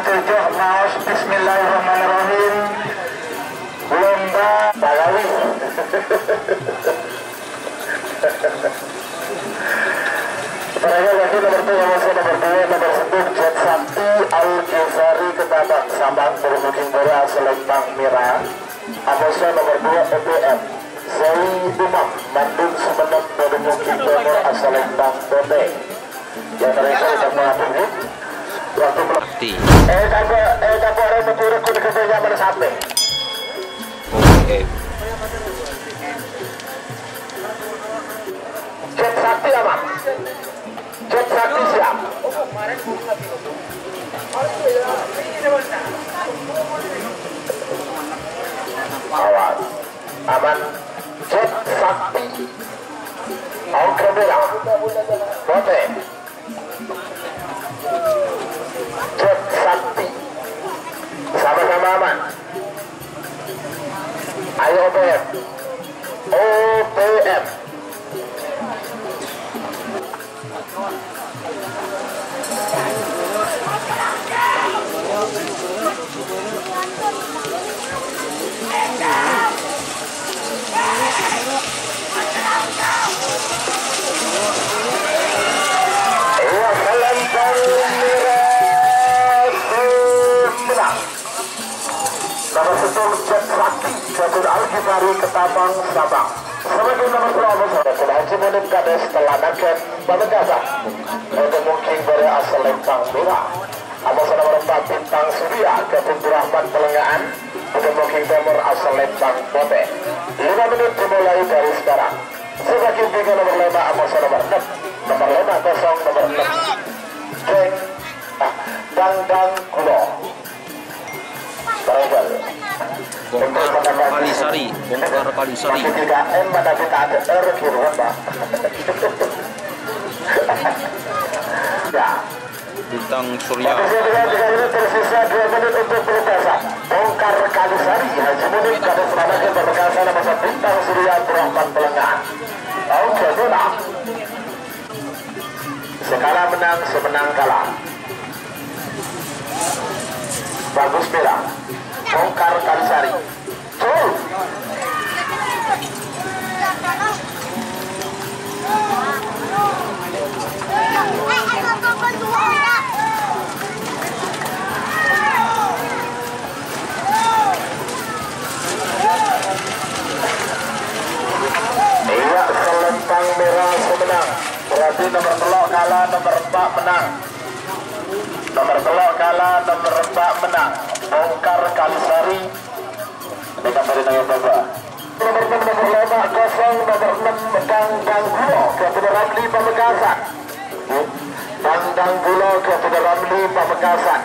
ketujuh Maus Bismillahirrahmanirrahim. Lomba Balawi Terakhir lagi nomor 2 masih nomor 2 nomor 10 Jet Al Jazari Ketabak Sabang Bermukim Bola Selembang Amosa nomor 2 EBM Zai Umam Bandung Sumeneb Bermukim Bola Asalembang Bote Yang terakhir sudah mengatur Waktu Nomor satu Jet Sakti Ketapang Sabang Telah naket Bamegasa Untuk mungkin dari asal lempang merah Apa nomor empat Bintang Surya Gabung Rahmat Pelengahan Untuk mungkin timur asal lempang Bote 5 menit dimulai dari sekarang. Sebagai tiga nomor lima Apa nomor 6 Nomor lima kosong nomor 6 Jeng ah, Dang Dang Kulo Barangkal Bongkar Kalisari, bongkar Kalisari. Ya Bintang Surya. Tersisa dua menit untuk Bongkar Kalisari Haji Mudik Kades Selamatkan Pemekasan Masa Bintang Surya Abdurrahman Pelengahan Oke bola Sekala menang semenang kalah Bagus merah Bongkar Kalisari Tuh Iya, selempang merah semenang. Berarti nomor telok kalah, nomor empat menang. Nomor telok kalah, nomor empat menang. Bongkar Kalisari. Ini gambar yang bapak. Nomor enam, nomor lima, kosong, nomor enam, Dang Dang Gulo, ke Ramli Pamekasan. Dang Dang Gulo, ke Ramli Pamekasan.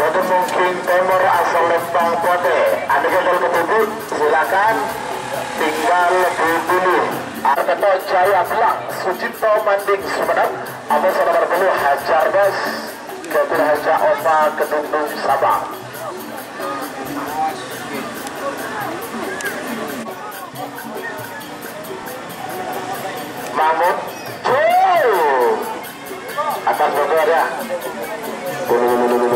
Untuk mungkin Timur asal Lempang Pote. Anda gagal ketubut, silakan tinggal dipilih. Arketo Jaya Belang, Sucipto Manding Sumeneb, Amas nomor 10 Hajar Bos, Ketua Haja Opa Kedungdung Sabang. Mahmud, Cuy! Atas bulu, bulu,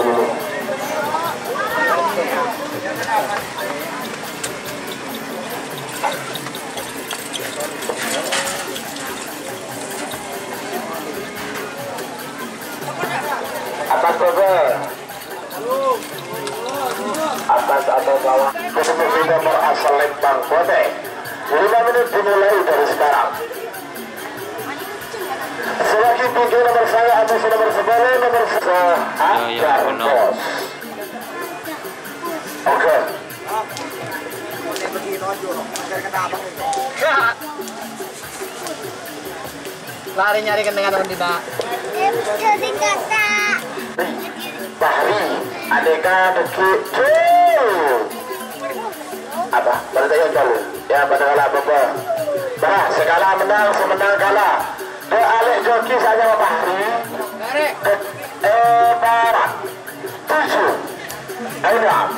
Lempang Bote. 5 menit dimulai dari sekarang. Selagi tiga nomor saya atas nomor 10 nomor Ya, ya. Bos. Oke. Lari nyari kendengan orang tidak. Jadi kata Bahri, Aneka Deki Cuy. Apa? Dulu. Ya, pada kalah apa? Bah, segala menang, semenang kalah. Ke Alek Joki saja Bahri. Tarik. Ke eh, Barat. Tujuh. Enam.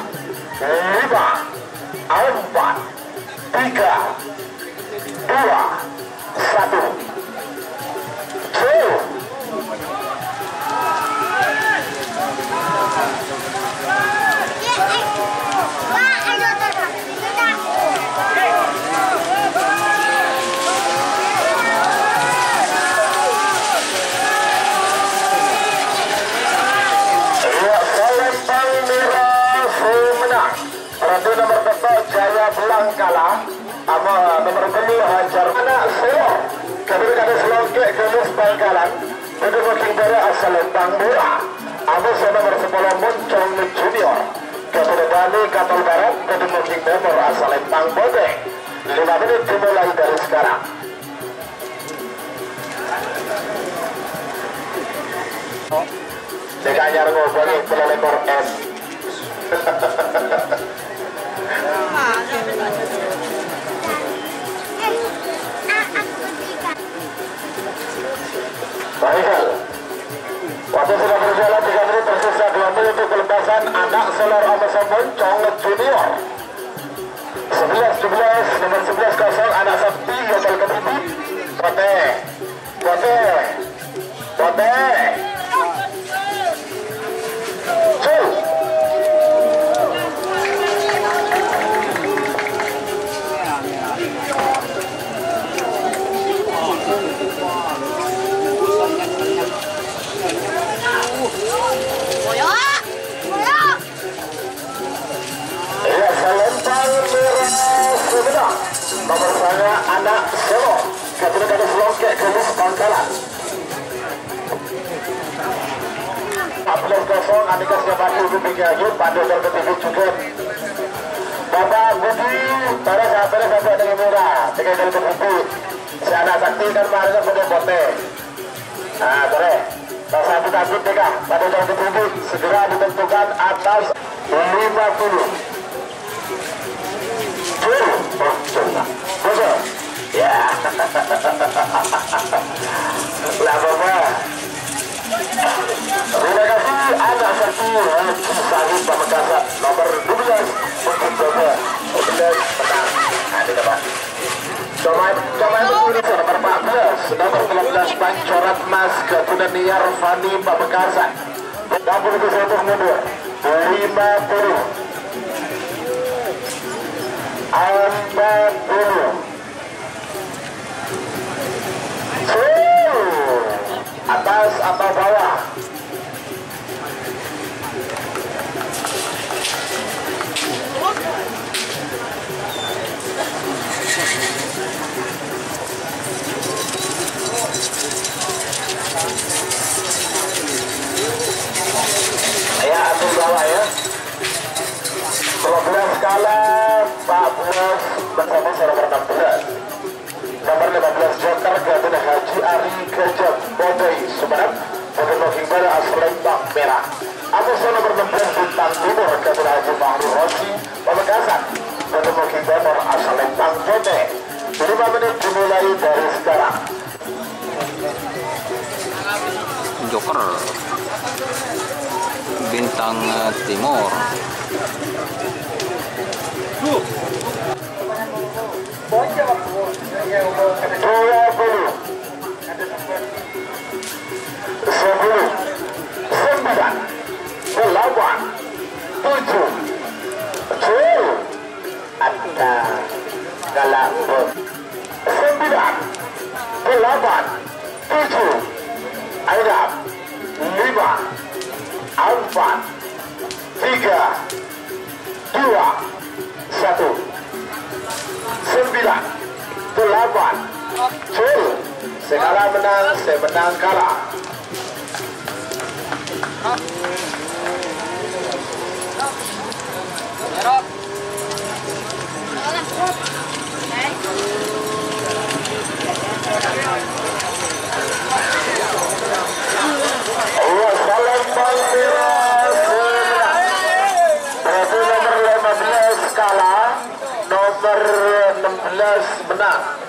Lima. Empat. Tiga. Dua. Satu. Two. Untuk booking dari asal Lembang Murah. Amus nomor 10 Muncong Junior. Kepada Dani Kapal Barat, untuk booking nomor asal Lembang Bodeng. 5 menit dimulai dari sekarang. Dekanyar ngobrol pelelekor 14 kosong Andika Siapati Ibu Biki Ayub Pandu terketipu juga Bapak Budi Pada saat ini sampai dengan murah Tiga kali ketipu Si anak sakti kemarin kan pada bote. Nah Kalau satu takut tiga Pada jam ketipu Segera ditentukan atas 50 Tuh Oh coba Betul Ya. Lah bapak. Terima anak satu Sahib Pamekasan nomor 12 untuk Boga 12 menang Ada dapat Coba coba itu nomor 14 nomor 12 Pancorat Mas Kemudian Niar Fani Pamekasan 60 untuk mundur 50 40 Aslembang Merah Amus nomor 16 Bintang Timur Gabun Haji Fahri Rosi Pamekasan Bogor Booking Baru Aslembang Bodai 5 menit dimulai dari sekarang. Joker. Bintang eh, Timur. Dua delapan tujuh. Tujuh. Ada galakut sembilan. Delapan. Tujuh. Ada lima. Empat. Tiga. Dua. Satu. Sembilan. Delapan. Full segala menang saya menang kalah ajudar.